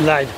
line